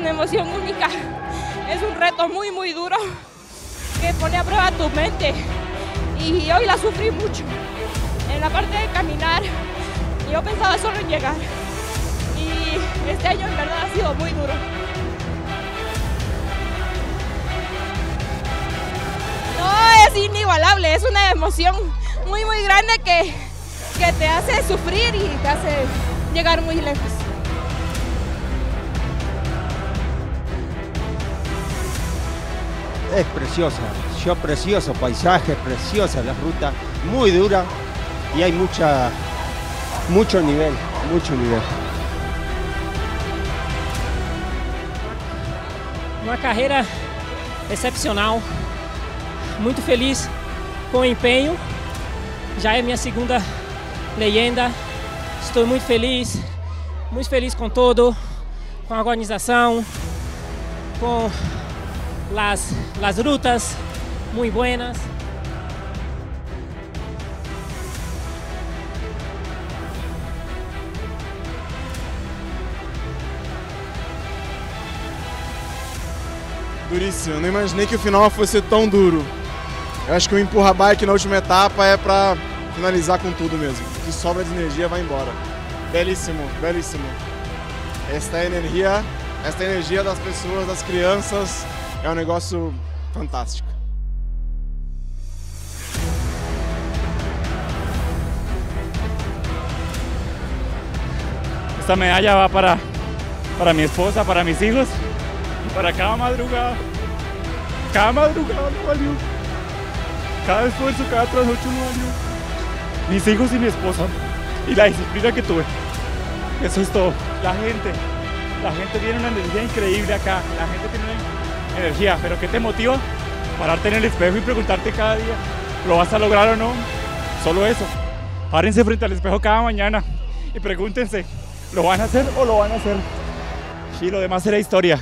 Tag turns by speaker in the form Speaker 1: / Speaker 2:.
Speaker 1: una emoción única, es un reto muy, muy duro que pone a prueba tu mente. Y hoy la sufrí mucho. En la parte de caminar, yo pensaba solo en llegar. Y este año en verdad ha sido muy duro. No, es inigualable, es una emoción muy, muy grande que, que te hace sufrir y te hace llegar muy lejos.
Speaker 2: Es preciosa, yo precioso paisaje, preciosa la ruta, muy dura y hay mucha, mucho nivel, mucho nivel.
Speaker 3: Uma carreira excepcional, muito feliz com o empenho. Já é minha segunda leyenda. Estou muito feliz, muito feliz com todo, com a organização, com las, las rutas muy buenas.
Speaker 4: Duríssimo, eu não imaginei que o final fosse tão duro. Eu acho que o empurra bike na última etapa é para finalizar com tudo mesmo. O que sobra de energia vai embora. Belíssimo, belíssimo. Esta energia, esta energia das pessoas, das crianças, é um negócio fantástico.
Speaker 5: Esta medalla va para, para mi esposa, para mis hijos y para cada madrugada. Cada madrugada no valió. Cada esfuerzo, cada trasnocho no valió. Mis hijos y mi esposa. Y la disciplina que tuve. Eso es todo. La gente. La gente tiene una energía increíble acá. La gente tiene una energía. Pero ¿qué te motiva? Pararte en el espejo y preguntarte cada día, ¿lo vas a lograr o no? Solo eso. Párense frente al espejo cada mañana y pregúntense, ¿lo van a hacer o lo van a hacer? Y lo demás será historia.